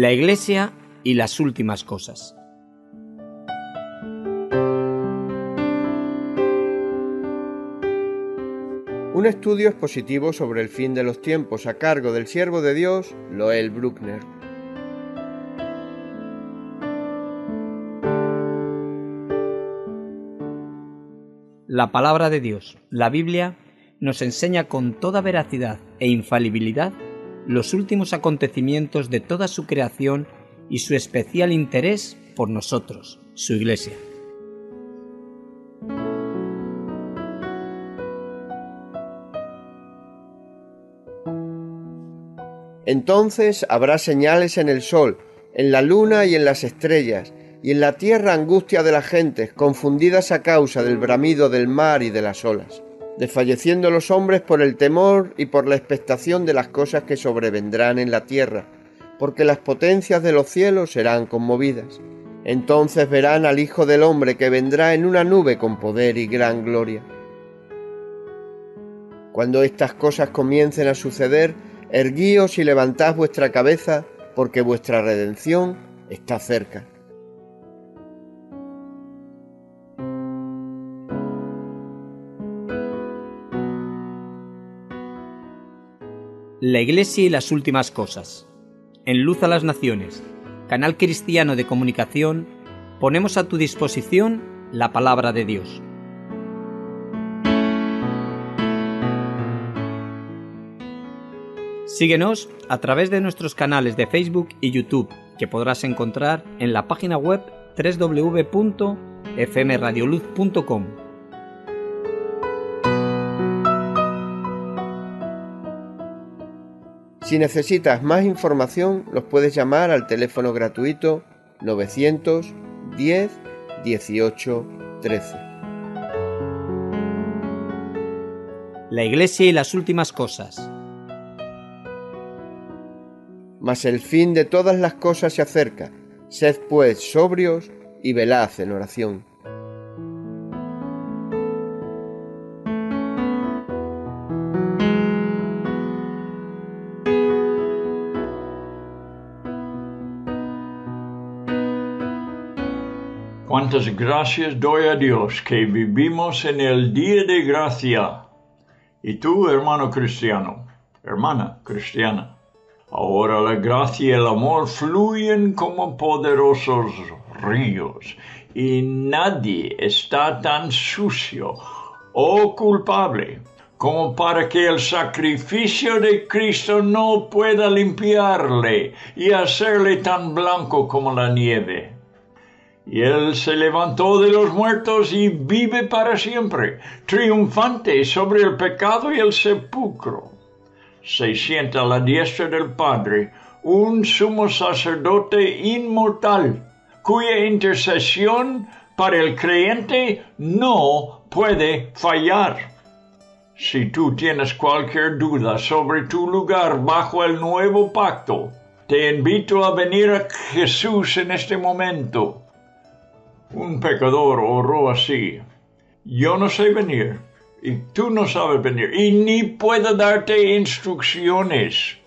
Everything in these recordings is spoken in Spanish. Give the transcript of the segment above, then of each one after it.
La Iglesia y las últimas cosas. Un estudio expositivo sobre el fin de los tiempos a cargo del siervo de Dios, Loel Bruckner. La palabra de Dios, la Biblia, nos enseña con toda veracidad e infalibilidad los últimos acontecimientos de toda su creación y su especial interés por nosotros, su Iglesia. Entonces habrá señales en el sol, en la luna y en las estrellas, y en la tierra angustia de las gentes, confundidas a causa del bramido del mar y de las olas, desfalleciendo los hombres por el temor y por la expectación de las cosas que sobrevendrán en la tierra, porque las potencias de los cielos serán conmovidas. Entonces verán al Hijo del Hombre que vendrá en una nube con poder y gran gloria. Cuando estas cosas comiencen a suceder, erguíos y levantad vuestra cabeza, porque vuestra redención está cerca. La Iglesia y las últimas cosas. En Luz a las Naciones, canal cristiano de comunicación, ponemos a tu disposición la palabra de Dios. Síguenos a través de nuestros canales de Facebook y YouTube, que podrás encontrar en la página web www.fmradioluz.com. Si necesitas más información, los puedes llamar al teléfono gratuito 910 18 13. La Iglesia y las últimas cosas. Mas el fin de todas las cosas se acerca. Sed pues sobrios y velad en oración. Cuántas gracias doy a Dios que vivimos en el día de gracia. Y tú, hermano cristiano, hermana cristiana, ahora la gracia y el amor fluyen como poderosos ríos y nadie está tan sucio o culpable como para que el sacrificio de Cristo no pueda limpiarle y hacerle tan blanco como la nieve. Y Él se levantó de los muertos y vive para siempre, triunfante sobre el pecado y el sepulcro. Se sienta a la diestra del Padre, un sumo sacerdote inmortal, cuya intercesión para el creyente no puede fallar. Si tú tienes cualquier duda sobre tu lugar bajo el nuevo pacto, te invito a venir a Jesús en este momento un pecador oró así, yo no sé venir y tú no sabes venir y ni puedo darte instrucciones.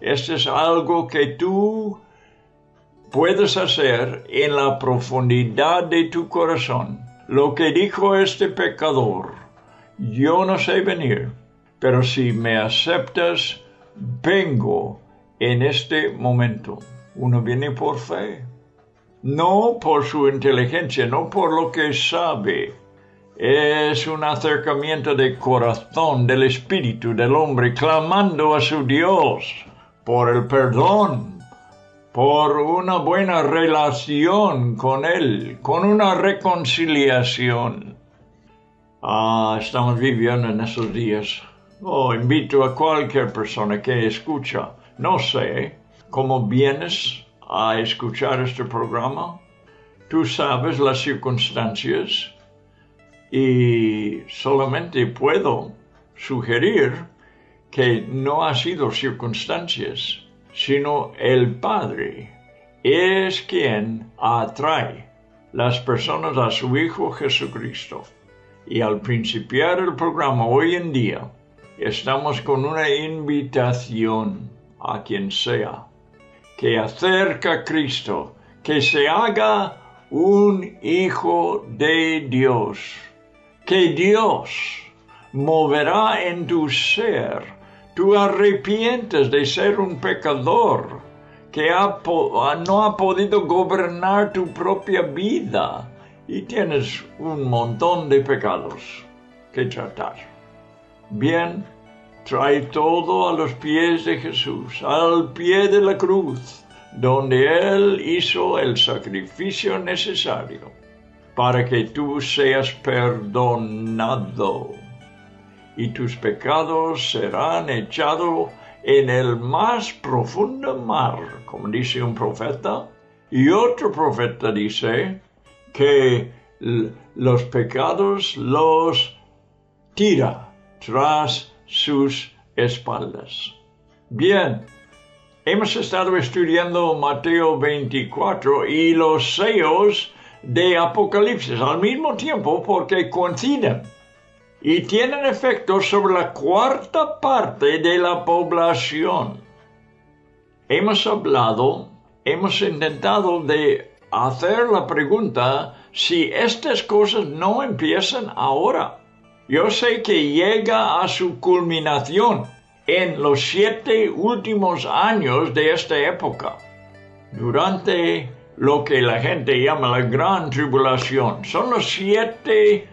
Esto es algo que tú puedes hacer en la profundidad de tu corazón. Lo que dijo este pecador, yo no sé venir, pero si me aceptas, vengo en este momento. Uno viene por fe no por su inteligencia, no por lo que sabe. Es un acercamiento de corazón del espíritu del hombre clamando a su Dios por el perdón, por una buena relación con Él, con una reconciliación. Ah, estamos viviendo en esos días. Oh, invito a cualquier persona que escucha, no sé, cómo vienes a escuchar este programa, tú sabes las circunstancias y solamente puedo sugerir que no ha sido circunstancias, sino el Padre es quien atrae las personas a su Hijo Jesucristo. Y al principiar el programa hoy en día, estamos con una invitación a quien sea que acerca a Cristo, que se haga un hijo de Dios, que Dios moverá en tu ser, tú arrepientes de ser un pecador, que no ha podido gobernar tu propia vida y tienes un montón de pecados que tratar. Bien, trae todo a los pies de Jesús, al pie de la cruz, donde Él hizo el sacrificio necesario para que tú seas perdonado y tus pecados serán echados en el más profundo mar, como dice un profeta, y otro profeta dice que los pecados los tira tras sus espaldas. Bien, hemos estado estudiando Mateo 24 y los sellos de Apocalipsis al mismo tiempo porque coinciden y tienen efecto sobre la cuarta parte de la población. Hemos hablado, hemos intentado de hacer la pregunta si estas cosas no empiezan ahora. Yo sé que llega a su culminación en los siete últimos años de esta época, durante lo que la gente llama la gran tribulación. Son los siete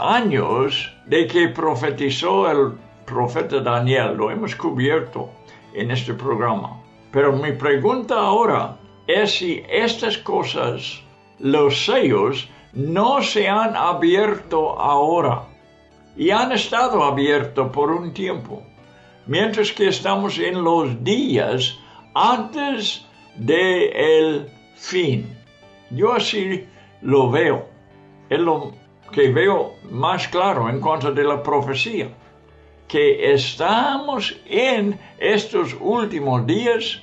años de que profetizó el profeta Daniel, lo hemos cubierto en este programa. Pero mi pregunta ahora es si estas cosas, los sellos, no se han abierto ahora y han estado abiertos por un tiempo, mientras que estamos en los días antes del el fin. Yo así lo veo. Es lo que veo más claro en cuanto de la profecía, que estamos en estos últimos días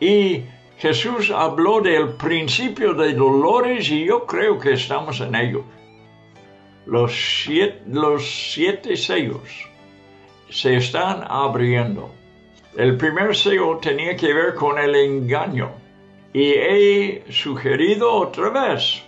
y Jesús habló del principio de dolores y yo creo que estamos en ello. Los siete, los sellos se están abriendo. El primer sello tenía que ver con el engaño y he sugerido otra vez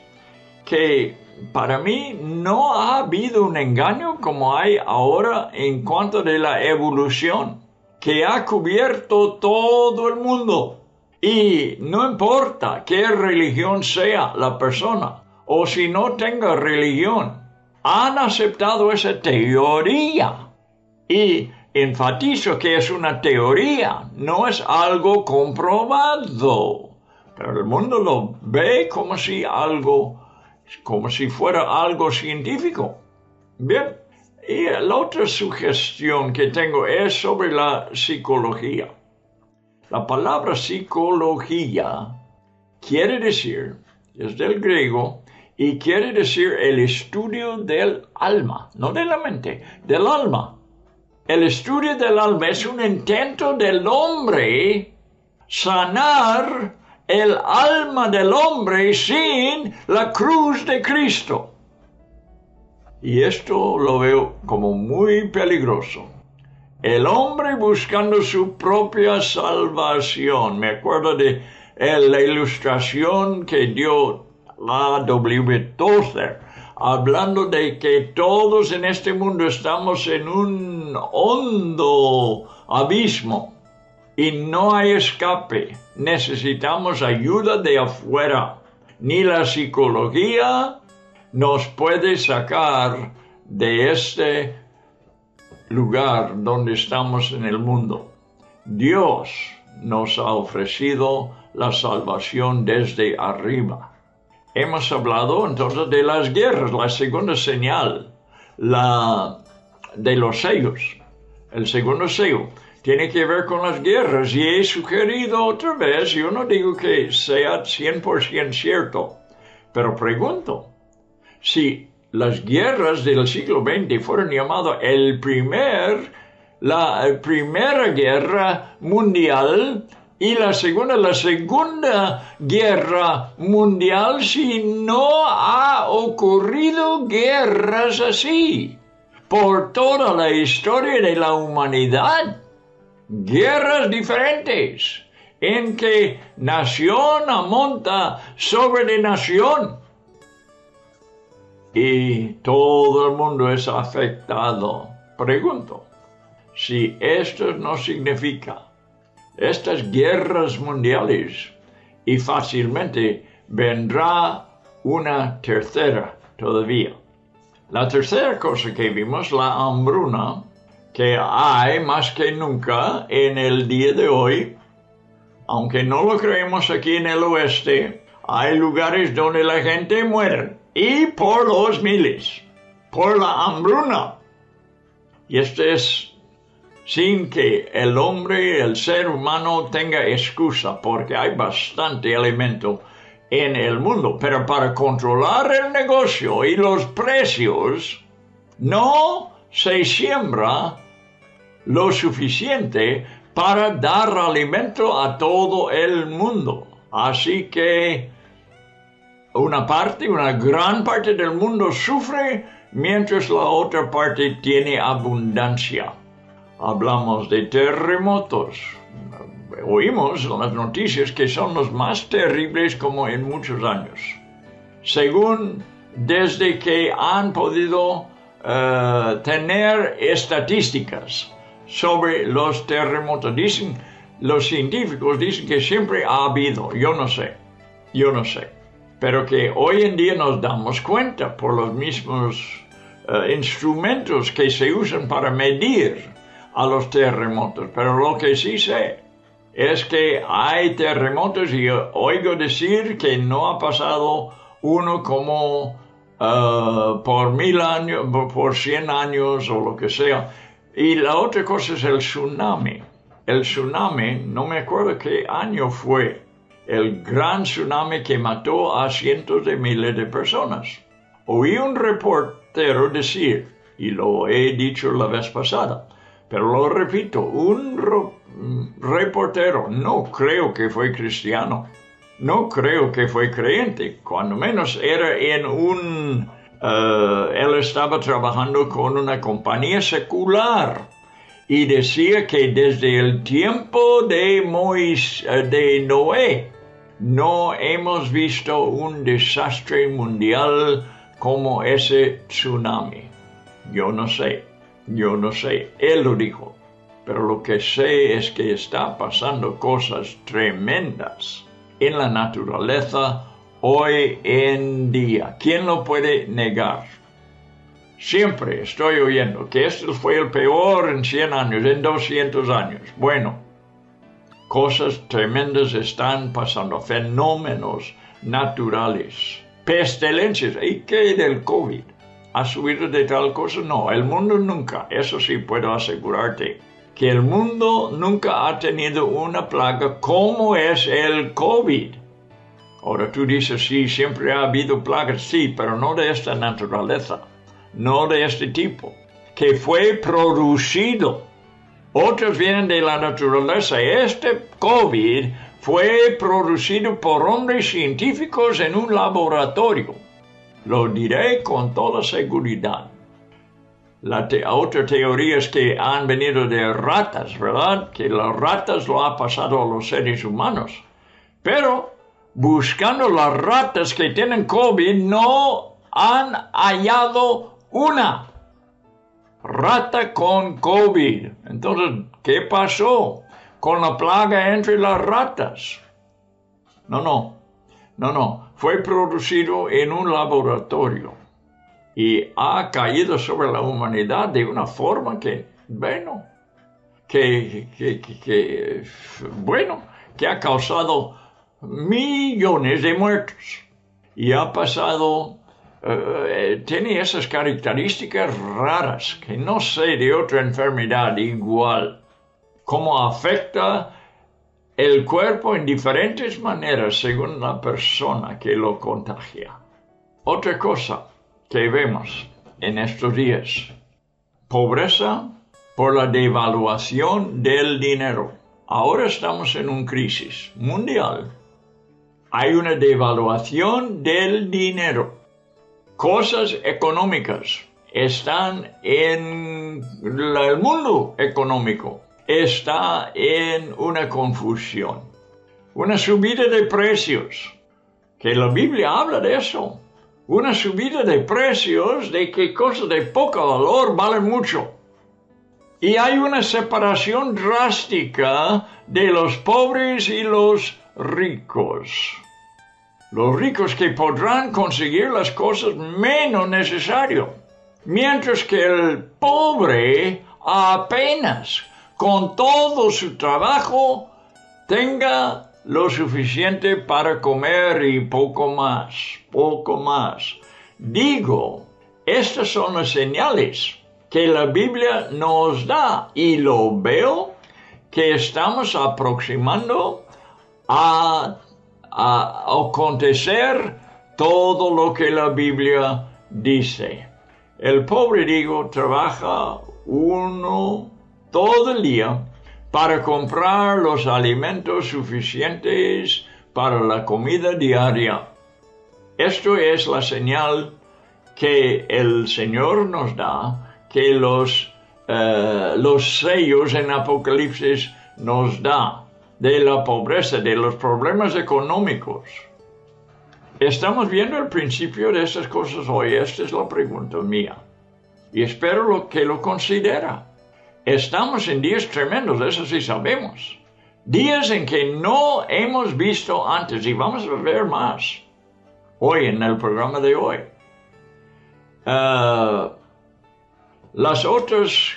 que para mí no ha habido un engaño como hay ahora en cuanto de la evolución, que ha cubierto todo el mundo. Y no importa qué religión sea la persona o si no tenga religión, han aceptado esa teoría. Y enfatizo que es una teoría, no es algo comprobado. Pero el mundo lo ve como si algo como si fuera algo científico. Bien, y la otra sugestión que tengo es sobre la psicología. La palabra psicología quiere decir, es del griego, y quiere decir el estudio del alma, no de la mente, del alma. El estudio del alma es un intento del hombre sanar el alma del hombre sin la cruz de Cristo. Y esto lo veo como muy peligroso. El hombre buscando su propia salvación. Me acuerdo de la ilustración que dio la W. Tozer, hablando de que todos en este mundo estamos en un hondo abismo y no hay escape. Necesitamos ayuda de afuera. Ni la psicología nos puede sacar de este lugar donde estamos en el mundo. Dios nos ha ofrecido la salvación desde arriba. Hemos hablado entonces de las guerras, la segunda señal, la de los sellos, el segundo sello tiene que ver con las guerras y he sugerido otra vez, yo no digo que sea 100% cierto, pero pregunto, si las guerras del siglo XX fueron llamadas el primer, la primera guerra mundial y la segunda, la segunda guerra mundial, si no ha ocurrido guerras así por toda la historia de la humanidad. Guerras diferentes en que nación amonta sobre nación y todo el mundo es afectado. Pregunto, si esto no significa estas guerras mundiales y fácilmente vendrá una tercera todavía. La tercera cosa que vimos, la hambruna, que hay más que nunca en el día de hoy, aunque no lo creemos aquí en el oeste, hay lugares donde la gente muere y por los miles, por la hambruna. Y esto es sin que el hombre, el ser humano tenga excusa, porque hay bastante alimento en el mundo, pero para controlar el negocio y los precios, no se siembra lo suficiente para dar alimento a todo el mundo. Así que una parte, una gran parte del mundo sufre mientras la otra parte tiene abundancia hablamos de terremotos. Oímos las noticias que son los más terribles como en muchos años. Según desde que han podido eh, tener estadísticas sobre los terremotos. Dicen, los científicos dicen que siempre ha habido, yo no sé, yo no sé, pero que hoy en día nos damos cuenta por los mismos eh, instrumentos que se usan para medir a los terremotos, pero lo que sí sé es que hay terremotos y oigo decir que no ha pasado uno como uh, por mil años, por cien años o lo que sea. Y la otra cosa es el tsunami. El tsunami, no me acuerdo qué año fue, el gran tsunami que mató a cientos de miles de personas. Oí un reportero decir, y lo he dicho la vez pasada, pero lo repito, un reportero no creo que fue cristiano, no creo que fue creyente, cuando menos era en un... Eh, él estaba trabajando con una compañía secular y decía que desde el tiempo de, Mois, eh, de Noé no hemos visto un desastre mundial como ese tsunami. Yo no sé, yo no sé, él lo dijo, pero lo que sé es que está pasando cosas tremendas en la naturaleza hoy en día. ¿Quién lo puede negar? Siempre estoy oyendo que este fue el peor en 100 años, en 200 años. Bueno, cosas tremendas están pasando, fenómenos naturales, pestilencias. ¿Y qué del COVID? ha subido de tal cosa. No, el mundo nunca, eso sí puedo asegurarte, que el mundo nunca ha tenido una plaga como es el COVID. Ahora tú dices, sí, siempre ha habido plagas, sí, pero no de esta naturaleza, no de este tipo, que fue producido. Otros vienen de la naturaleza. Este COVID fue producido por hombres científicos en un laboratorio lo diré con toda seguridad. La otra teoría es que han venido de ratas, ¿verdad? Que las ratas lo ha pasado a los seres humanos. Pero buscando las ratas que tienen COVID no han hallado una rata con COVID. Entonces, ¿qué pasó con la plaga entre las ratas? No, no, no, no fue producido en un laboratorio y ha caído sobre la humanidad de una forma que, bueno, que, que, bueno, que ha causado millones de muertos y ha pasado, eh, tiene esas características raras que no sé de otra enfermedad igual, cómo afecta el cuerpo en diferentes maneras según la persona que lo contagia. Otra cosa que vemos en estos días, pobreza por la devaluación del dinero. Ahora estamos en una crisis mundial. Hay una devaluación del dinero. Cosas económicas están en el mundo económico está en una confusión. una subida de precios, que la Biblia habla de eso. Una subida de precios de que cosas de poco valor valen mucho. Y hay una separación drástica de los pobres y los ricos. Los ricos que podrán conseguir las cosas menos necesarias, mientras que el pobre apenas con todo su trabajo tenga lo suficiente para comer y poco más, poco más. Digo, estas son las señales que la Biblia nos da y lo veo que estamos aproximando a, acontecer todo lo que la Biblia dice. El pobre, digo, trabaja uno todo el día para comprar los alimentos suficientes para la comida diaria. Esto es la señal que el Señor nos da, que los, eh, los sellos en Apocalipsis nos da de la pobreza, de los problemas económicos. Estamos viendo el principio de estas cosas hoy. Esta es la pregunta mía. Y espero lo que lo considera. Estamos en días tremendos, eso sí sabemos. Días en que no hemos visto antes y vamos a ver más hoy en el programa de hoy. Ah, las otras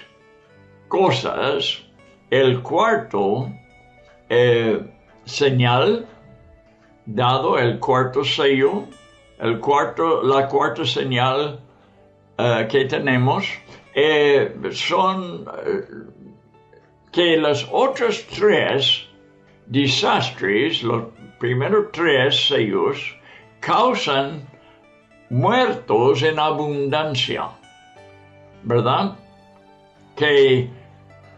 cosas, el cuarto eh, señal dado, el cuarto sello, el cuarto, la cuarta señal eh, que tenemos eh, son que las otras tres desastres, los primeros tres sellos, causan muertos en abundancia, ¿verdad? Que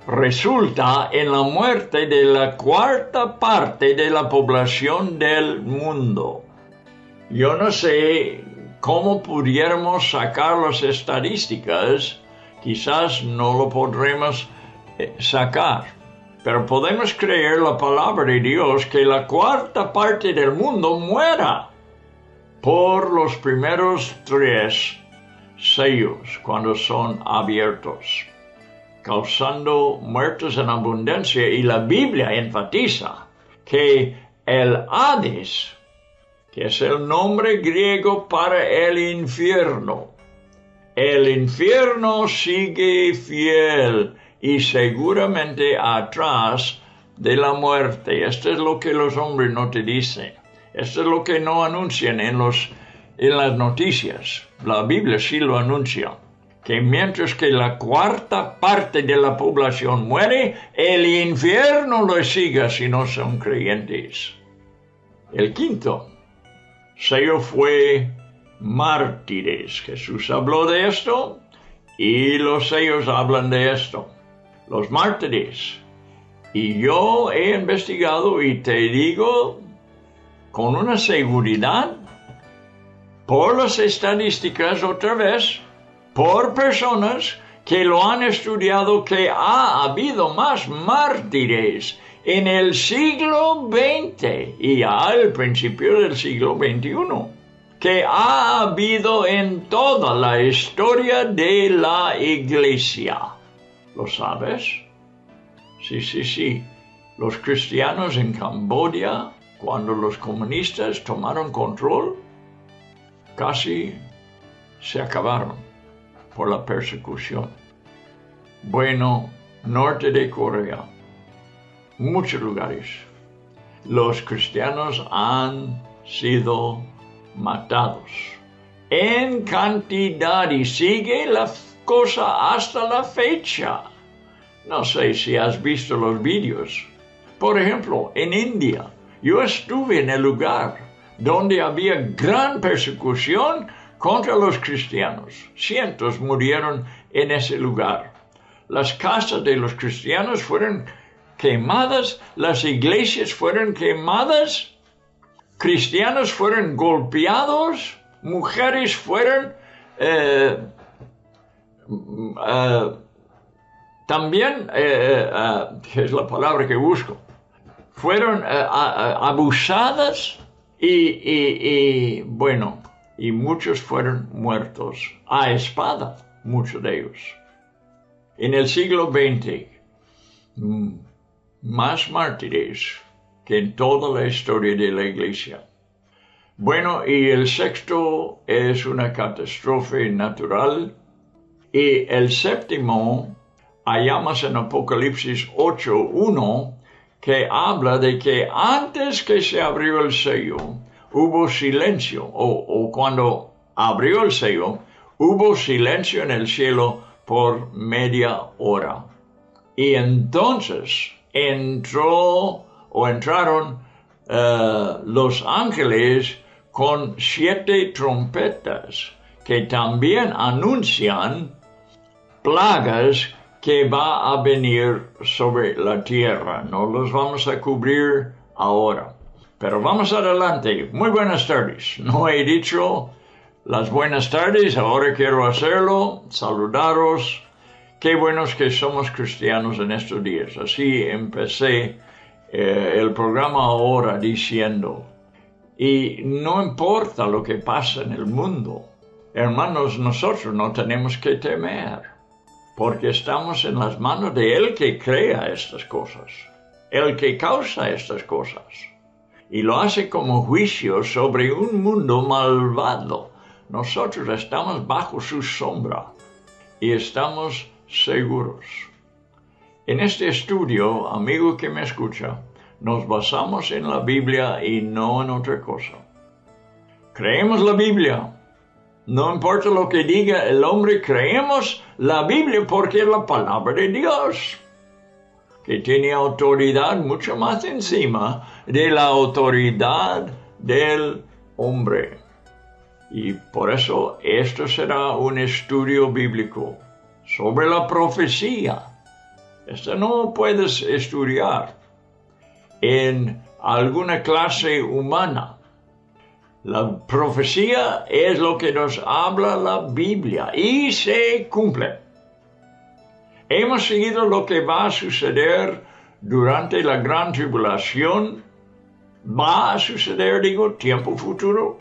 resulta en la muerte de la cuarta parte de la población del mundo. Yo no sé cómo pudiéramos sacar las estadísticas quizás no lo podremos eh, sacar. Pero podemos creer la palabra de Dios que la cuarta parte del mundo muera por los primeros tres sellos cuando son abiertos, causando muertos en abundancia. Y la Biblia enfatiza que el Hades, que es el nombre griego para el infierno, el infierno sigue fiel y seguramente atrás de la muerte. Esto es lo que los hombres no te dicen. Esto es lo que no anuncian en, los, en las noticias. La Biblia sí lo anuncia. Que mientras que la cuarta parte de la población muere, el infierno lo siga si no son creyentes. El quinto sello fue mártires. Jesús habló de esto y los sellos hablan de esto. Los mártires. Y yo he investigado y te digo con una seguridad, por las estadísticas otra vez, por personas que lo han estudiado, que ha habido más mártires en el siglo XX y al principio del siglo XXI que ha habido en toda la historia de la iglesia. ¿Lo sabes? Sí, sí, sí. Los cristianos en Camboya, cuando los comunistas tomaron control, casi se acabaron por la persecución. Bueno, norte de Corea, muchos lugares, los cristianos han sido matados en cantidad y sigue la cosa hasta la fecha. No sé si has visto los vídeos. Por ejemplo, en India, yo estuve en el lugar donde había gran persecución contra los cristianos. Cientos murieron en ese lugar. Las casas de los cristianos fueron quemadas, las iglesias fueron quemadas cristianos fueron golpeados, mujeres fueron eh, eh, también, eh, es la palabra que busco, fueron abusadas y, bueno, y muchos fueron muertos a espada, muchos de ellos. En el siglo XX, mm, más mártires que en toda la historia de la iglesia. Bueno, y el sexto es una catástrofe natural. Y el séptimo, hallamos en Apocalipsis 8.1, que habla de que antes que se abrió el sello, hubo silencio, o, cuando abrió el sello, hubo silencio en el cielo por media hora. Y entonces entró o entraron eh, los ángeles con siete trompetas que también anuncian plagas que va a venir sobre la tierra. No los vamos a cubrir ahora. Pero vamos adelante. Muy buenas tardes. No he dicho las buenas tardes, ahora quiero hacerlo. Saludaros. Qué buenos que somos cristianos en estos días. Así empecé eh, el programa ahora diciendo, y no importa lo que pasa en el mundo, hermanos, nosotros no tenemos que temer porque estamos en las manos de Él que crea estas cosas, el que causa estas cosas, y lo hace como juicio sobre un mundo malvado. Nosotros estamos bajo su sombra y estamos seguros. En este estudio, amigo que me escucha, nos basamos en la Biblia y no en otra cosa. Creemos la Biblia, no importa lo que diga el hombre, creemos la Biblia porque es la palabra de Dios, que tiene autoridad mucho más encima de la autoridad del hombre. Y por eso esto será un estudio bíblico sobre la profecía. Esto no puedes estudiar en alguna clase humana la profecía es lo que nos habla la Biblia y se cumple. Hemos seguido lo que va a suceder durante la gran tribulación. Va a suceder, digo, tiempo futuro,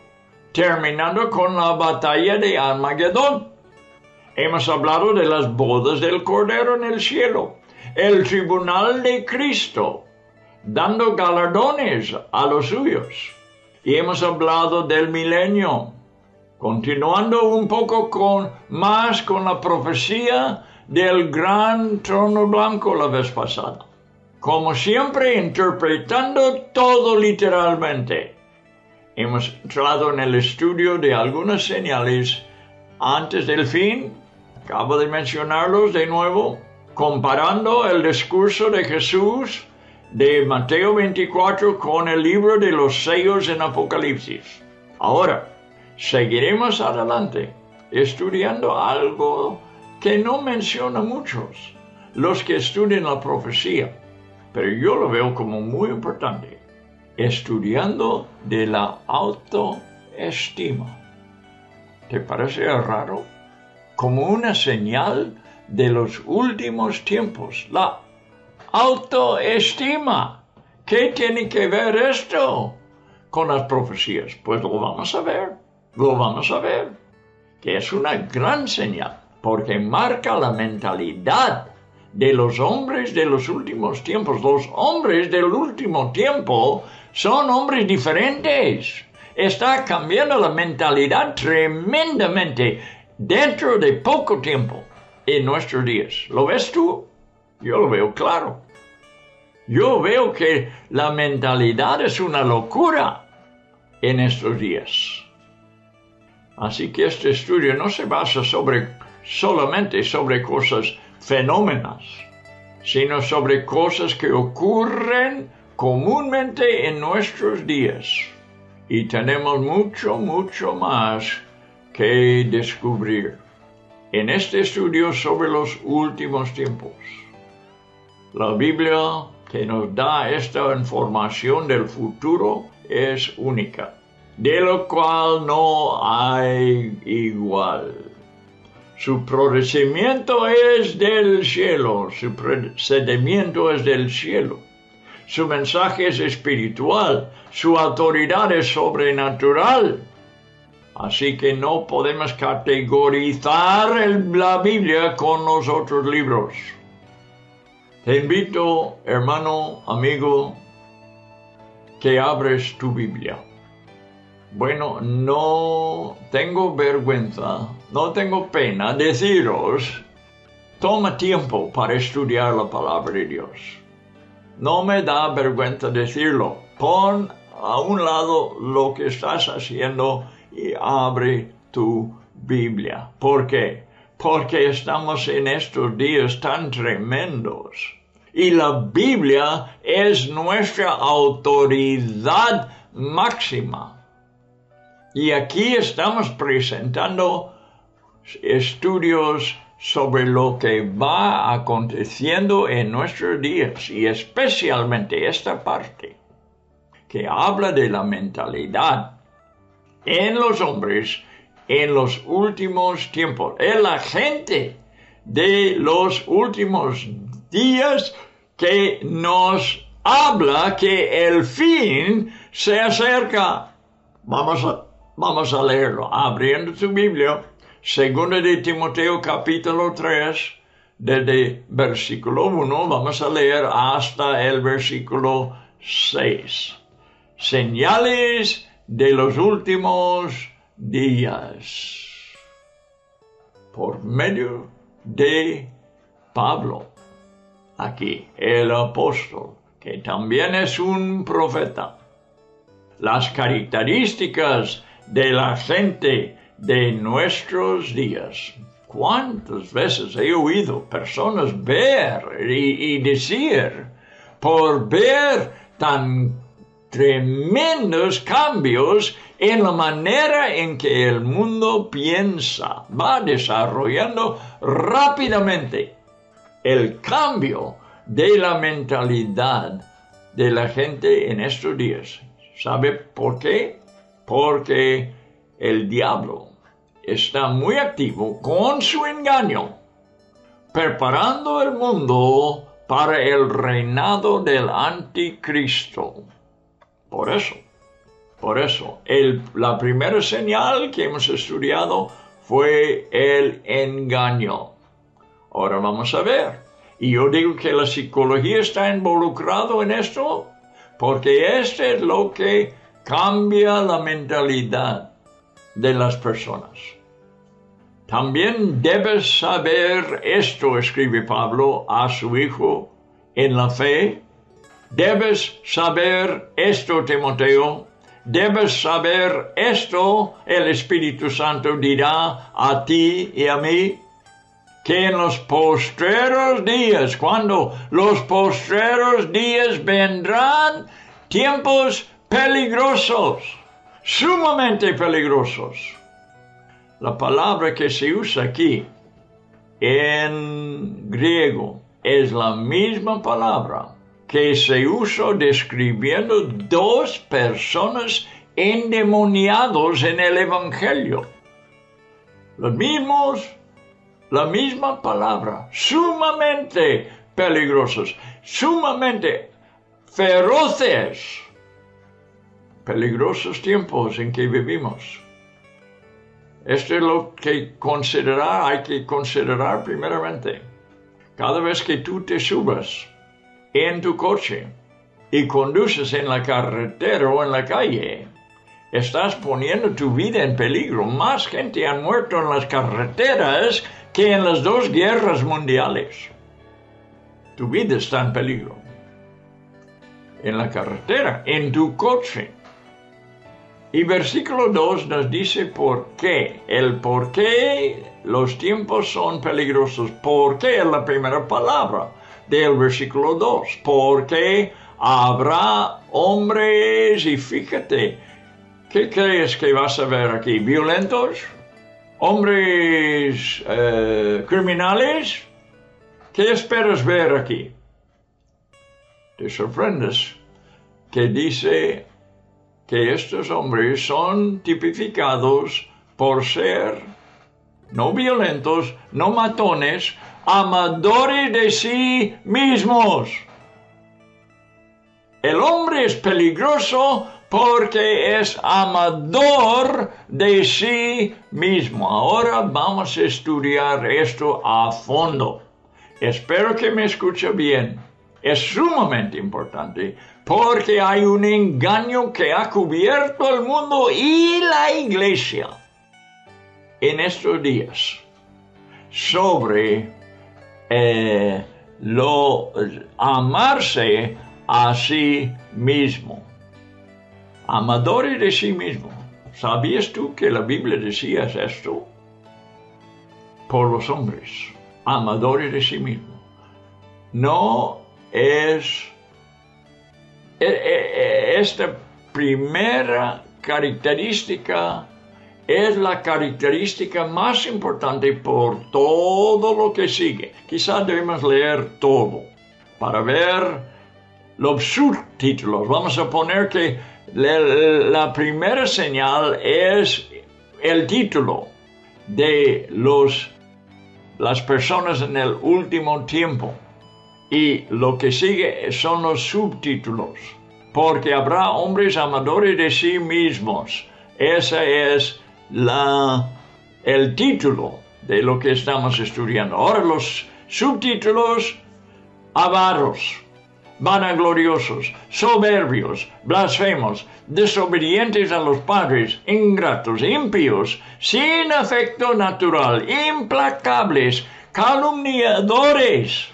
terminando con la batalla de Armagedón. Hemos hablado de las bodas del Cordero en el cielo, el tribunal de Cristo, dando galardones a los suyos y hemos hablado del milenio. Continuando un poco con más con la profecía del gran trono blanco la vez pasada. Como siempre, interpretando todo literalmente. Hemos entrado en el estudio de algunas señales antes del fin. Acabo de mencionarlos de nuevo, comparando el discurso de Jesús de Mateo 24 con el libro de los sellos en Apocalipsis. Ahora, seguiremos adelante estudiando algo que no menciona muchos, los que estudian la profecía, pero yo lo veo como muy importante, estudiando de la autoestima. ¿Te parece raro? Como una señal de los últimos tiempos, la autoestima. ¿Qué tiene que ver esto con las profecías? Pues lo vamos a ver, lo vamos a ver, que es una gran señal, porque marca la mentalidad de los hombres de los últimos tiempos. Los hombres del último tiempo son hombres diferentes. Está cambiando la mentalidad tremendamente dentro de poco tiempo en nuestros días. ¿Lo ves tú? Yo lo veo claro. Yo veo que la mentalidad es una locura en estos días. Así que este estudio no se basa sobre solamente sobre cosas fenómenas, sino sobre cosas que ocurren comúnmente en nuestros días. Y tenemos mucho, mucho más que descubrir en este estudio sobre los últimos tiempos. La Biblia que nos da esta información del futuro es única, de lo cual no hay igual. Su procedimiento es del cielo, su procedimiento es del cielo. su mensaje es espiritual, su autoridad es sobrenatural. Así que no podemos categorizar la Biblia con los otros libros. Te invito, hermano, amigo, que abres tu Biblia. Bueno, no tengo vergüenza, no tengo pena deciros, toma tiempo para estudiar la palabra de Dios. No me da vergüenza decirlo. Pon a un lado lo que estás haciendo y abre tu Biblia. ¿Por qué? Porque estamos en estos días tan tremendos. Y la Biblia es nuestra autoridad máxima. Y aquí estamos presentando estudios sobre lo que va aconteciendo en nuestros días y especialmente esta parte que habla de la mentalidad en los hombres en los últimos tiempos, en la gente de los últimos días que nos habla que el fin se acerca. Vamos a, vamos a leerlo, abriendo tu Biblia Segunda de Timoteo capítulo 3, desde versículo 1, vamos a leer hasta el versículo 6. Señales de los últimos días. Por medio de Pablo, aquí el apóstol, que también es un profeta. Las características de la gente de nuestros días. ¿Cuántas veces he oído personas ver y, decir, por ver tan tremendos cambios en la manera en que el mundo piensa, va desarrollando rápidamente el cambio de la mentalidad de la gente en estos días. ¿Sabe por qué? Porque el diablo está muy activo con su engaño, preparando el mundo para el reinado del anticristo. Por eso, por eso, la primera señal que hemos estudiado fue el engaño. Ahora vamos a ver. Y yo digo que la psicología está involucrado en esto porque este es lo que cambia la mentalidad de las personas. También debes saber esto, escribe Pablo a su hijo en la fe. Debes saber esto, Timoteo. Debes saber esto, el Espíritu Santo dirá a ti y a mí, que en los postreros días, cuando los postreros días vendrán tiempos peligrosos sumamente peligrosos. La palabra que se usa aquí en griego es la misma palabra que se usó describiendo dos personas endemoniados en el Evangelio. Los mismos, la misma palabra, sumamente peligrosos, sumamente feroces peligrosos tiempos en que vivimos. Esto es lo que considerar, hay que considerar primeramente. Cada vez que tú te subas en tu coche y conduces en la carretera o en la calle, estás poniendo tu vida en peligro. Más gente han muerto en las carreteras que en las dos guerras mundiales. Tu vida está en peligro. En la carretera, en tu coche. Y versículo 2 nos dice por qué. El por qué los tiempos son peligrosos. ¿Por qué es la primera palabra del versículo 2? Porque habrá hombres y fíjate, ¿qué crees que vas a ver aquí? ¿Violentos? ¿Hombres eh, criminales? ¿Qué esperas ver aquí? Te sorprendes que dice que estos hombres son tipificados por ser no violentos, no matones, amadores de sí mismos. es peligroso porque es amador de sí mismo. Ahora vamos a estudiar esto a fondo. Espero que me escuche bien. Es sumamente importante porque hay un engaño que ha cubierto el mundo y la iglesia en estos días sobre eh, lo amarse a sí mismo. Amadores de sí mismo. ¿Sabías tú que la Biblia decía esto? Por los hombres, amadores de sí mismo. No es esta primera característica es la característica más importante por todo lo que sigue. Quizás debemos leer todo para ver los subtítulos. Vamos a poner que la primera señal es el título de los, las personas en el último tiempo. Y lo que sigue son los subtítulos. Porque habrá hombres amadores de sí mismos. Esa es la, el título de lo que estamos estudiando. Ahora los subtítulos, avaros, vanagloriosos, soberbios, blasfemos, desobedientes a los padres, ingratos, impíos, sin afecto natural, implacables, calumniadores,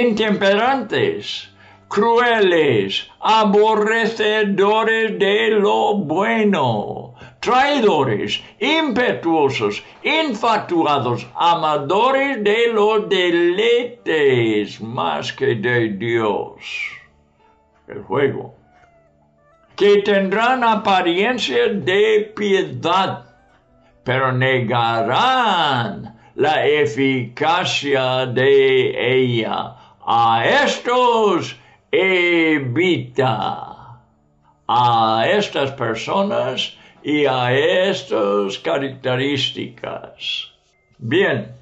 intemperantes, crueles, aborrecedores de lo bueno traidores, impetuosos, infatuados, amadores de los deleites más que de Dios. El juego. Que tendrán apariencia de piedad, pero negarán la eficacia de ella. A estos evita. A estas personas y a estas características. Bien,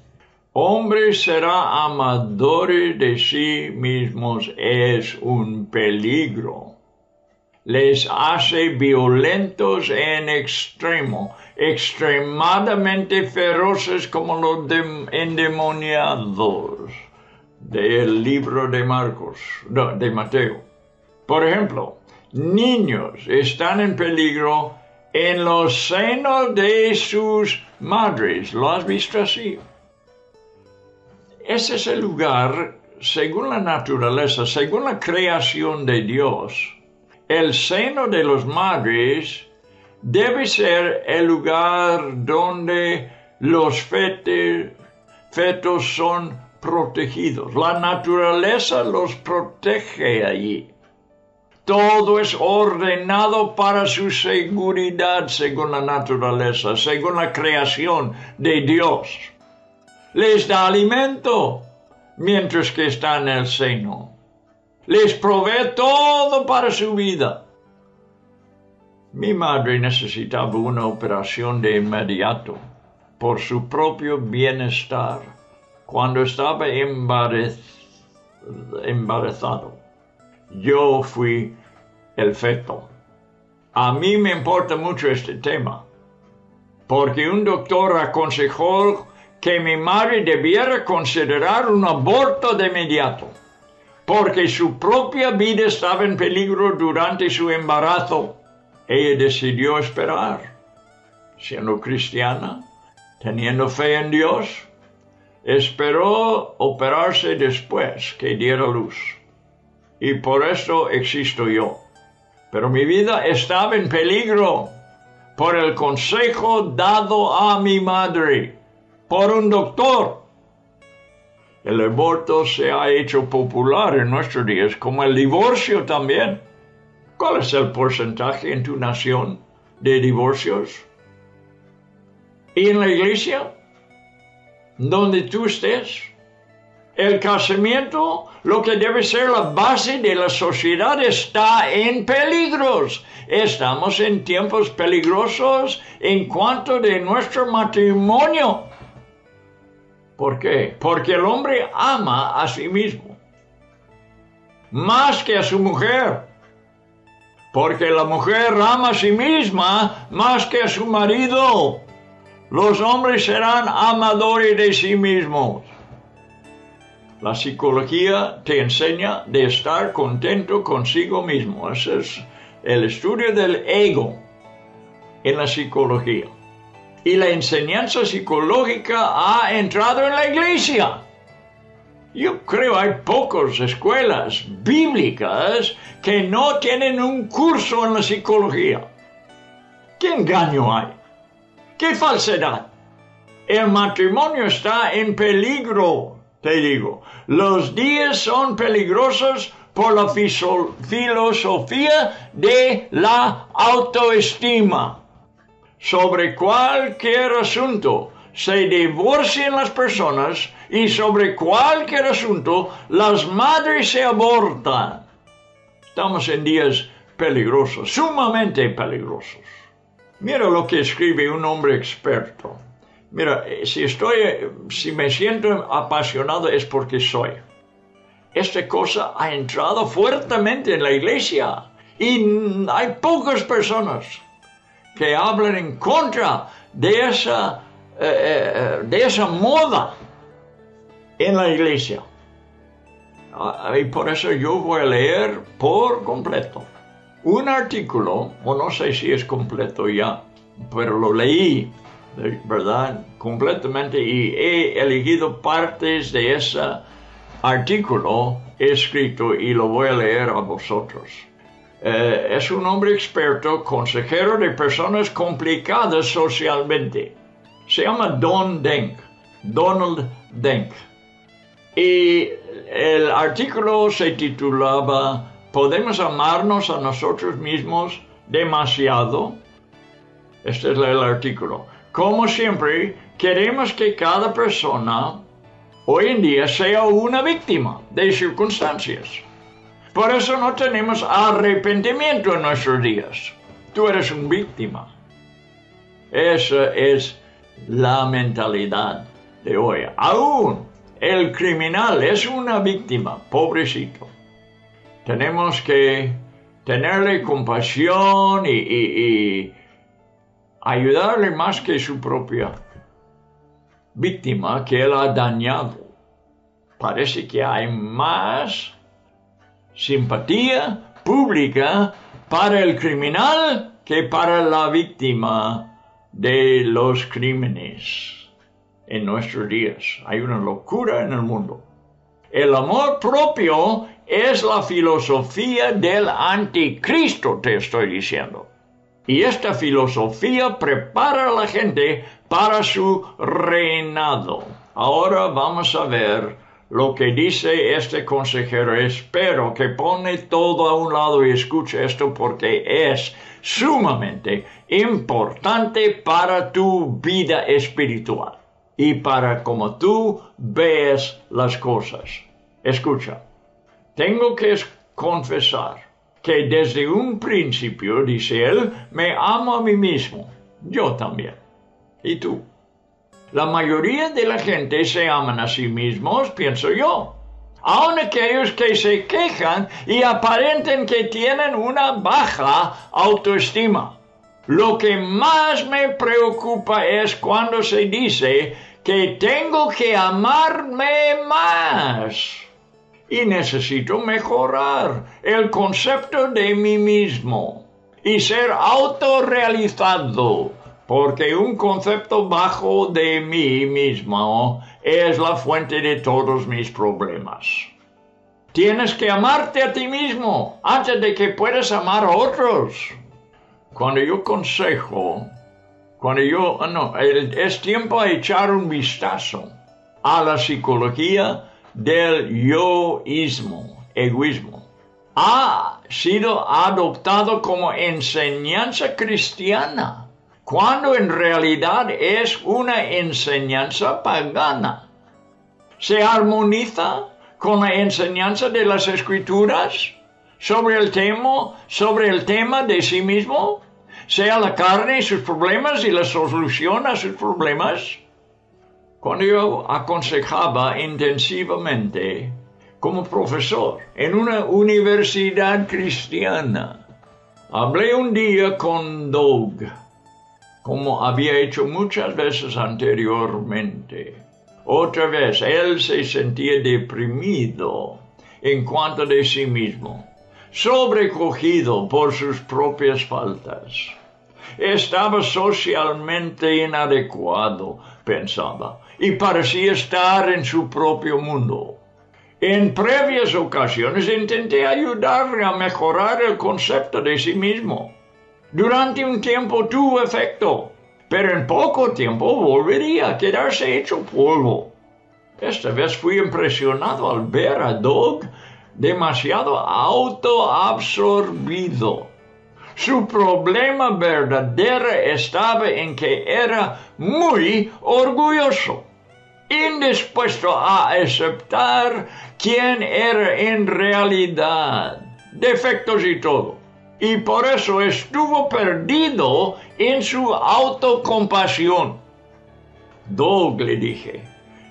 hombre será amador de sí mismos es un peligro. Les hace violentos en extremo, extremadamente feroces como los endemoniados del libro de Marcos, de Mateo. Por ejemplo, niños están en peligro en los senos de sus madres. ¿Lo has visto así? Ese es el lugar, según la naturaleza, según la creación de Dios. El seno de los madres debe ser el lugar donde los fetos son protegidos. La naturaleza los protege allí. Todo es ordenado para su seguridad según la naturaleza, según la creación de Dios. Les da alimento mientras que está en el seno. Les provee todo para su vida. Mi madre necesitaba una operación de inmediato por su propio bienestar cuando estaba embarazado yo fui el feto. A mí me importa mucho este tema, porque un doctor aconsejó que mi madre debiera considerar un aborto de inmediato, porque su propia vida estaba en peligro durante su embarazo. Ella decidió esperar, siendo cristiana, teniendo fe en Dios, esperó operarse después que diera luz y por eso existo yo. Pero mi vida estaba en peligro por el consejo dado a mi madre, por un doctor. El aborto se ha hecho popular en nuestros días, como el divorcio también. ¿Cuál es el porcentaje en tu nación de divorcios? ¿Y en la iglesia? ¿Donde tú estés? El casamiento, lo que debe ser la base de la sociedad, está en peligros. Estamos en tiempos peligrosos en cuanto de nuestro matrimonio. ¿Por qué? Porque el hombre ama a sí mismo, más que a su mujer. porque la mujer ama a sí misma más que a su marido. Los hombres serán amadores de sí mismos. La psicología te enseña de estar contento consigo mismo. Ese es el estudio del ego en la psicología. Y la enseñanza psicológica ha entrado en la iglesia. Yo creo hay pocas escuelas bíblicas que no tienen un curso en la psicología. ¿Qué engaño hay? ¿Qué falsedad? El matrimonio está en peligro, te digo. Los días son peligrosos por la filosofía de la autoestima. Sobre cualquier asunto se divorcian las personas y sobre cualquier asunto las madres se abortan. Estamos en días peligrosos, sumamente peligrosos. Mira lo que escribe un hombre experto. Mira, eh, si estoy, si me siento apasionado es porque soy. Esta cosa ha entrado fuertemente en la iglesia y hay pocas personas que hablan en contra de esa, eh, eh, de esa moda en la iglesia. Ah, y por eso yo voy a leer por completo un artículo, o no sé si es completo ya, pero lo leí, ¿verdad? Completamente y he elegido partes de ese artículo escrito y lo voy a leer a vosotros. Eh, es un hombre experto, consejero de personas complicadas socialmente. Se llama Don Denk, Donald Denk. Y el artículo se titulaba ¿Podemos amarnos a nosotros mismos demasiado? Este es el artículo. Como siempre, queremos que cada persona hoy en día sea una víctima de circunstancias. Por eso no tenemos arrepentimiento en nuestros días. Tú eres una víctima. Esa es la mentalidad de hoy. Aún el criminal es una víctima, pobrecito. Tenemos que tenerle compasión y, ayudarle más que su propia víctima que él ha dañado. Parece que hay más simpatía pública para el criminal que para la víctima de los crímenes en nuestros días. Hay una locura en el mundo. El amor propio es la filosofía del anticristo, te estoy diciendo. Y esta filosofía prepara a la gente para su reinado. Ahora vamos a ver lo que dice este consejero. Espero que pone todo a un lado y escuche esto porque es sumamente importante para tu vida espiritual y para cómo tú ves las cosas. Escucha. Tengo que confesar que desde un principio, dice él, me amo a mí mismo. Yo también. ¿Y tú? La mayoría de la gente se aman a sí mismos, pienso yo. Aun aquellos que se quejan y aparenten que tienen una baja autoestima. Lo que más me preocupa es cuando se dice que tengo que amarme más y necesito mejorar el concepto de mí mismo y ser autorrealizado, porque un concepto bajo de mí mismo es la fuente de todos mis problemas. Tienes que amarte a ti mismo antes de que puedas amar a otros. Cuando yo consejo, cuando yo, no, es tiempo de echar un vistazo a la psicología del yoísmo, egoísmo, ha sido adoptado como enseñanza cristiana, cuando en realidad es una enseñanza pagana. Se armoniza con la enseñanza de las escrituras sobre el tema, sobre el tema de sí mismo, sea la carne y sus problemas y la solución a sus problemas. Cuando yo aconsejaba intensivamente como profesor en una universidad cristiana, Hablé un día con Doug, como había hecho muchas veces anteriormente. Otra vez, él se sentía deprimido en cuanto de sí mismo, sobrecogido por sus propias faltas. Estaba socialmente inadecuado, pensaba, y parecía estar en su propio mundo. En previas ocasiones intenté ayudarle a mejorar el concepto de sí mismo. Durante un tiempo tuvo efecto, pero en poco tiempo volvería a quedarse hecho polvo. Esta vez fui impresionado al ver a Doug demasiado autoabsorbido. Su problema verdadero estaba en que era muy orgulloso indispuesto a aceptar quién era en realidad, defectos y todo. Y por eso estuvo perdido en su autocompasión. Doug le dije,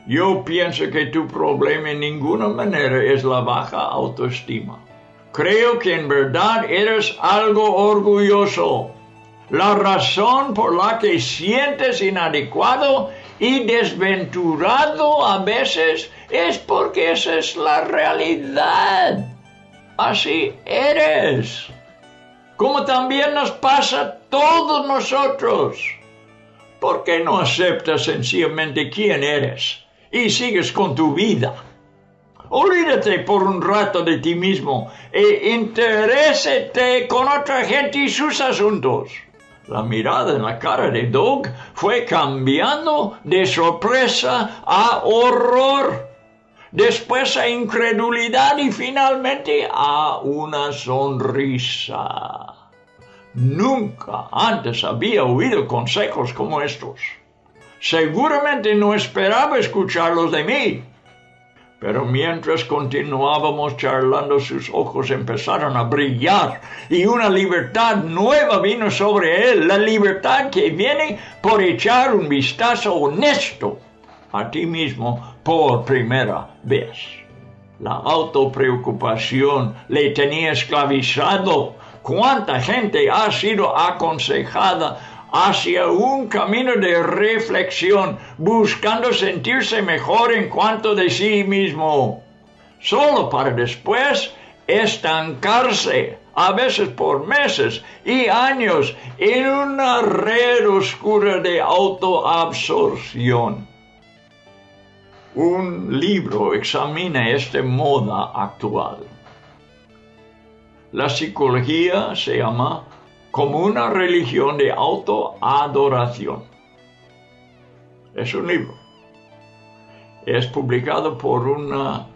yo pienso que tu problema en ninguna manera es la baja autoestima. Creo que en verdad eres algo orgulloso. La razón por la que sientes inadecuado y desventurado a veces es porque esa es la realidad. Así eres. Como también nos pasa a todos nosotros. ¿Por qué no aceptas sencillamente quién eres y sigues con tu vida? Olvídate por un rato de ti mismo e interésate con otra gente y sus asuntos. La mirada en la cara de Doug fue cambiando de sorpresa a horror, después a incredulidad y finalmente a una sonrisa. Nunca antes había oído consejos como estos. Seguramente no esperaba escucharlos de mí. Pero mientras continuábamos charlando, sus ojos empezaron a brillar y una libertad nueva vino sobre él, la libertad que viene por echar un vistazo honesto a ti mismo por primera vez. La autopreocupación le tenía esclavizado. ¿Cuánta gente ha sido aconsejada hacia un camino de reflexión, buscando sentirse mejor en cuanto de sí mismo, solo para después estancarse, a veces por meses y años, en una red oscura de autoabsorción. Un libro examina esta moda actual. La psicología se llama como una religión de autoadoración. Es un libro. Es publicado por, una,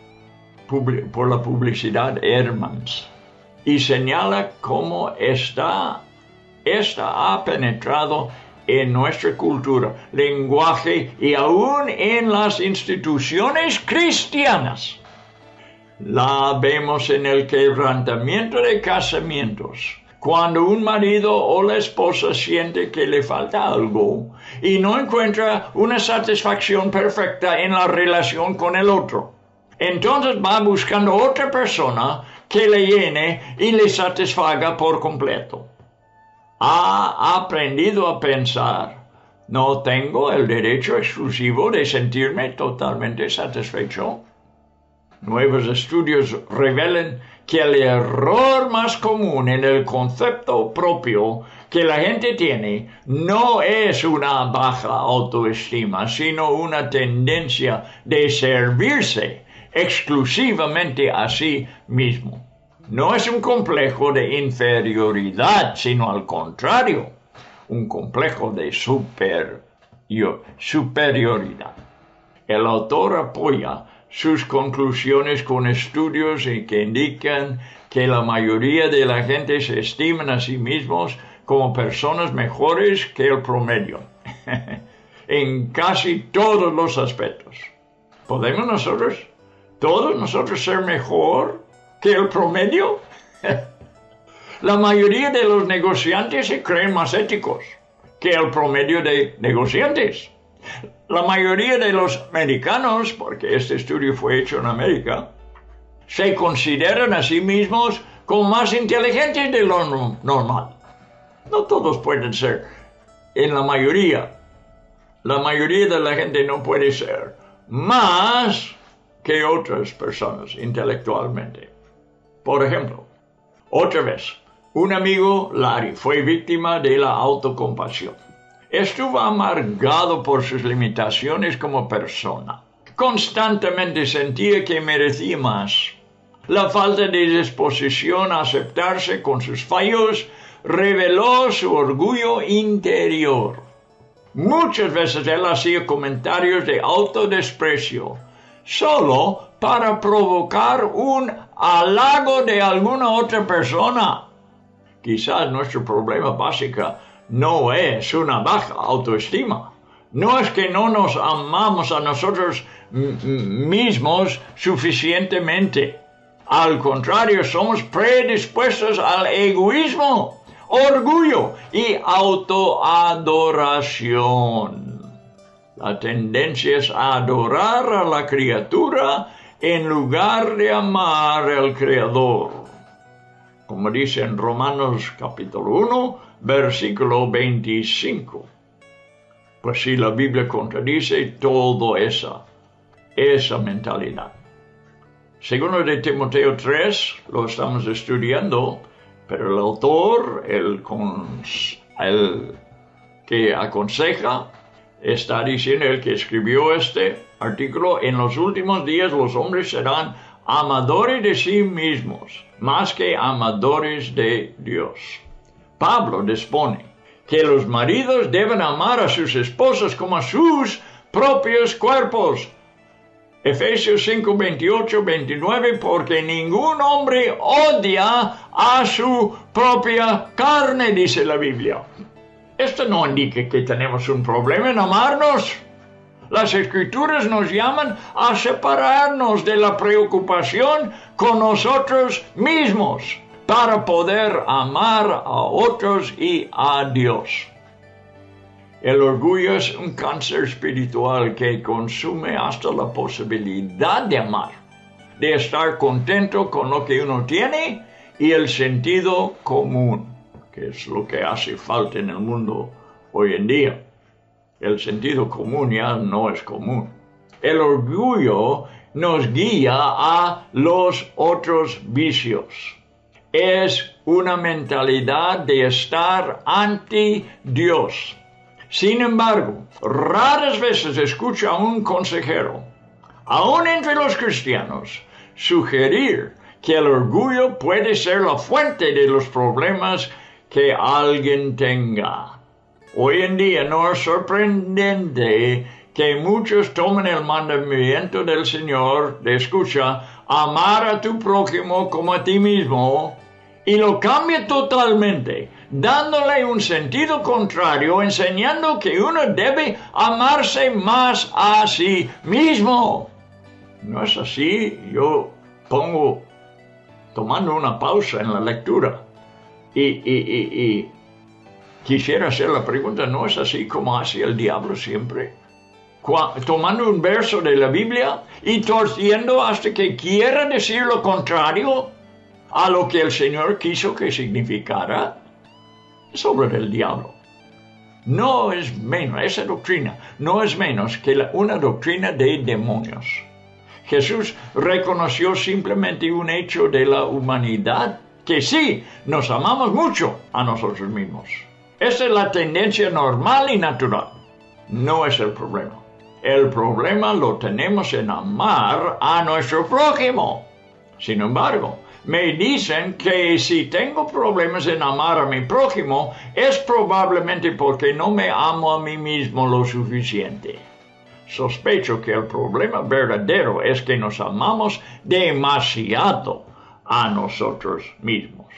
por la publicidad Hermans y señala cómo esta, esta ha penetrado en nuestra cultura, lenguaje y aún en las instituciones cristianas. La vemos en el quebrantamiento de casamientos, cuando un marido o la esposa siente que le falta algo y no encuentra una satisfacción perfecta en la relación con el otro, entonces va buscando otra persona que le llene y le satisfaga por completo. Ha aprendido a pensar, no tengo el derecho exclusivo de sentirme totalmente satisfecho. Nuevos estudios revelan que el error más común en el concepto propio que la gente tiene no es una baja autoestima, sino una tendencia de servirse exclusivamente a sí mismo. No es un complejo de inferioridad, sino al contrario, un complejo de superioridad. El autor apoya sus conclusiones con estudios y que indican que la mayoría de la gente se estiman a sí mismos como personas mejores que el promedio, en casi todos los aspectos. ¿Podemos nosotros, todos nosotros ser mejor que el promedio? la mayoría de los negociantes se creen más éticos que el promedio de negociantes. La mayoría de los americanos, porque este estudio fue hecho en América, se consideran a sí mismos como más inteligentes de lo normal. No todos pueden ser, en la mayoría, la mayoría de la gente no puede ser más que otras personas intelectualmente. Por ejemplo, otra vez, un amigo, Larry, fue víctima de la autocompasión. Estuvo amargado por sus limitaciones como persona. Constantemente sentía que merecía más. La falta de disposición a aceptarse con sus fallos reveló su orgullo interior. Muchas veces él hacía comentarios de autodesprecio, solo para provocar un halago de alguna otra persona. Quizás nuestro problema básico no es una baja autoestima. No es que no nos amamos a nosotros mismos suficientemente. Al contrario, somos predispuestos al egoísmo, orgullo y autoadoración. La tendencia es adorar a la criatura en lugar de amar al Creador como dice en Romanos capítulo 1, versículo 25. Pues si la Biblia contradice toda esa, esa mentalidad. Segundo de Timoteo 3, lo estamos estudiando, pero el autor, el, el que aconseja, está diciendo, el que escribió este artículo, en los últimos días los hombres serán amadores de sí mismos, más que amadores de Dios. Pablo dispone que los maridos deben amar a sus esposas como a sus propios cuerpos. Efesios 5, 28, 29, porque ningún hombre odia a su propia carne, dice la Biblia. Esto no indica que tenemos un problema en amarnos. Las escrituras nos llaman a separarnos de la preocupación con nosotros mismos para poder amar a otros y a Dios. El orgullo es un cáncer espiritual que consume hasta la posibilidad de amar, de estar contento con lo que uno tiene y el sentido común, que es lo que hace falta en el mundo hoy en día el sentido común ya no es común. El orgullo nos guía a los otros vicios. Es una mentalidad de estar anti Dios. Sin embargo, raras veces escucho a un consejero, aún entre los cristianos, sugerir que el orgullo puede ser la fuente de los problemas que alguien tenga. Hoy en día no es sorprendente que muchos tomen el mandamiento del Señor de escucha, amar a tu prójimo como a ti mismo, y lo cambie totalmente, dándole un sentido contrario, enseñando que uno debe amarse más a sí mismo. No es así, yo pongo, tomando una pausa en la lectura, y, y Quisiera hacer la pregunta, ¿no es así como hace el diablo siempre? tomando un verso de la Biblia y torciendo hasta que quiera decir lo contrario a lo que el Señor quiso que significara, es obra del diablo. No es menos, esa doctrina no es menos que una doctrina de demonios. Jesús reconoció simplemente un hecho de la humanidad, que sí, nos amamos mucho a nosotros mismos. Esa es la tendencia normal y natural. No es el problema. El problema lo tenemos en amar a nuestro prójimo. Sin embargo, me dicen que si tengo problemas en amar a mi prójimo es probablemente porque no me amo a mí mismo lo suficiente. Sospecho que el problema verdadero es que nos amamos demasiado a nosotros mismos.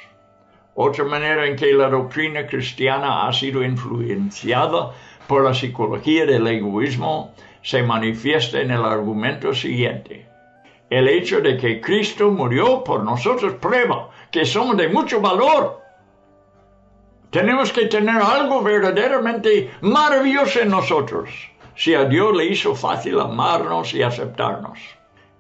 Otra manera en que la doctrina cristiana ha sido influenciada por la psicología del egoísmo se manifiesta en el argumento siguiente. El hecho de que Cristo murió por nosotros prueba que somos de mucho valor. Tenemos que tener algo verdaderamente maravilloso en nosotros, si a Dios le hizo fácil amarnos y aceptarnos.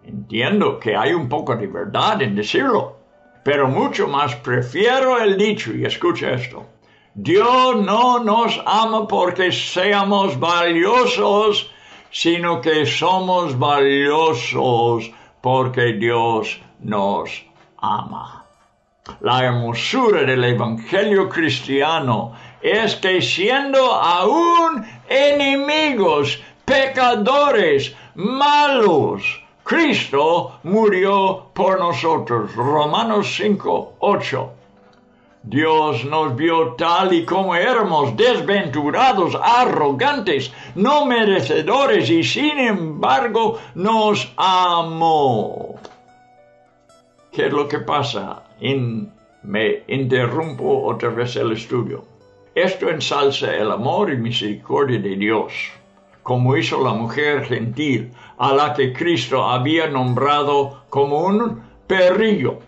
Entiendo que hay un poco de verdad en decirlo, Pero mucho más prefiero el dicho, y escucha esto. Dios no nos ama porque seamos valiosos, sino que somos valiosos porque Dios nos ama. La hermosura del Evangelio cristiano es que siendo aún enemigos, pecadores, malos, Cristo murió por nosotros. Romanos 5, 8. Dios nos vio tal y como éramos, desventurados, arrogantes, no merecedores, y sin embargo nos amó. ¿Qué es lo que pasa? me interrumpo otra vez el estudio. Esto ensalza el amor y misericordia de Dios como hizo la mujer gentil, a la que Cristo había nombrado como un perrillo,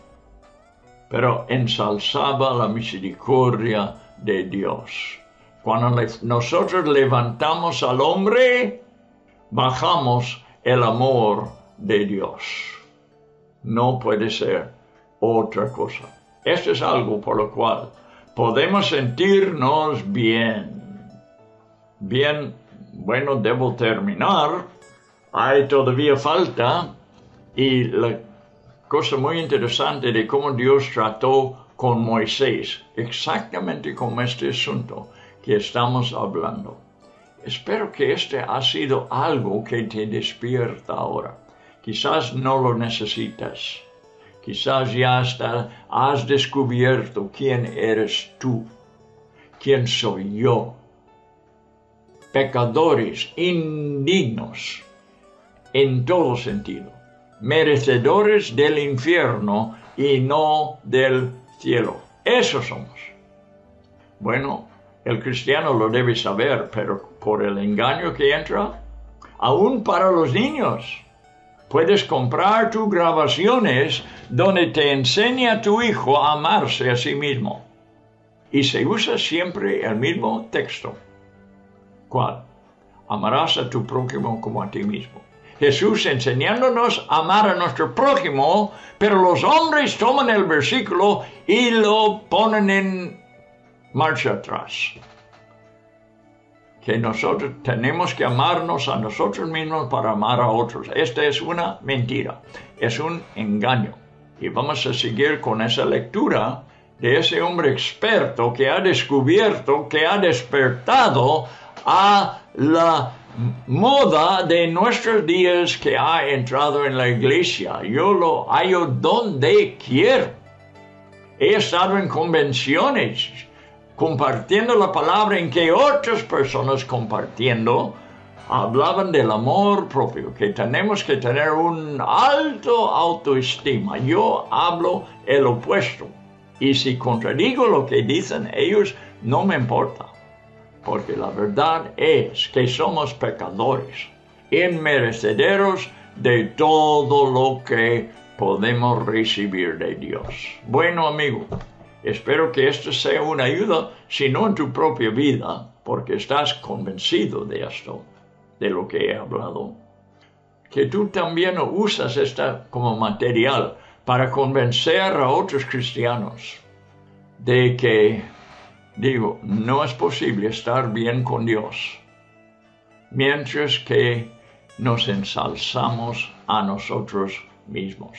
pero ensalzaba la misericordia de Dios. Cuando nosotros levantamos al hombre, bajamos el amor de Dios. No puede ser otra cosa. Esto es algo por lo cual podemos sentirnos bien. Bien bueno, debo terminar, hay todavía falta y la cosa muy interesante de cómo Dios trató con Moisés, exactamente como este asunto que estamos hablando. Espero que este ha sido algo que te despierta ahora. Quizás no lo necesitas. Quizás ya hasta has descubierto quién eres tú, quién soy yo pecadores, indignos en todo sentido, merecedores del infierno y no del cielo. Eso somos. Bueno, el cristiano lo debe saber, pero por el engaño que entra, aún para los niños. Puedes comprar tus grabaciones donde te enseña tu hijo a amarse a sí mismo. Y se usa siempre el mismo texto. ¿Cuál? Amarás a tu prójimo como a ti mismo. Jesús enseñándonos a amar a nuestro prójimo, pero los hombres toman el versículo y lo ponen en marcha atrás. Que nosotros tenemos que amarnos a nosotros mismos para amar a otros. Esta es una mentira, es un engaño. Y vamos a seguir con esa lectura de ese hombre experto que ha descubierto, que ha despertado a la moda de nuestros días que ha entrado en la iglesia. Yo lo hallo donde quiero. He estado en convenciones compartiendo la palabra en que otras personas compartiendo hablaban del amor propio, que tenemos que tener un alto autoestima. Yo hablo el opuesto. Y si contradigo lo que dicen ellos, no me importa porque la verdad es que somos pecadores, inmerecederos de todo lo que podemos recibir de Dios. Bueno, amigo, espero que esto sea una ayuda, si no en tu propia vida, porque estás convencido de esto, de lo que he hablado. Que tú también usas esta como material para convencer a otros cristianos de que Digo, no es posible estar bien con Dios mientras que nos ensalzamos a nosotros mismos.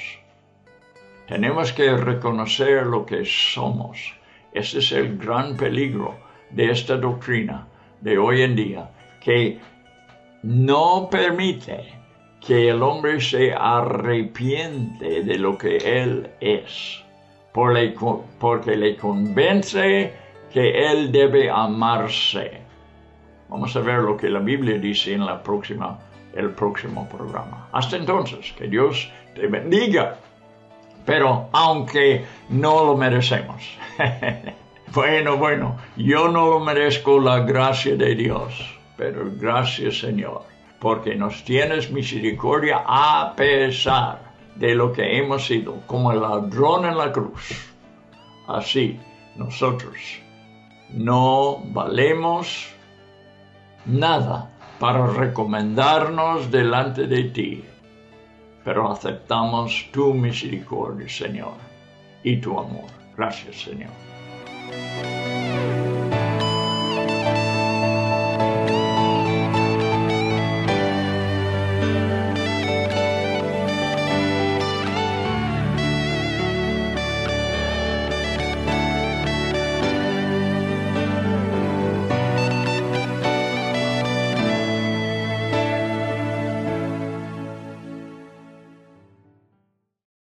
Tenemos que reconocer lo que somos. Ese es el gran peligro de esta doctrina de hoy en día, que no permite que el hombre se arrepiente de lo que él es, porque le convence que él debe amarse. Vamos a ver lo que la Biblia dice en la próxima, el próximo programa. Hasta entonces, que Dios te bendiga. Pero aunque no lo merecemos. bueno, bueno, yo no lo merezco la gracia de Dios, pero gracias Señor, porque nos tienes misericordia a pesar de lo que hemos sido, como el ladrón en la cruz. Así, nosotros no valemos nada para recomendarnos delante de ti, pero aceptamos tu misericordia, Señor. y tu amor. Gracias, Señor.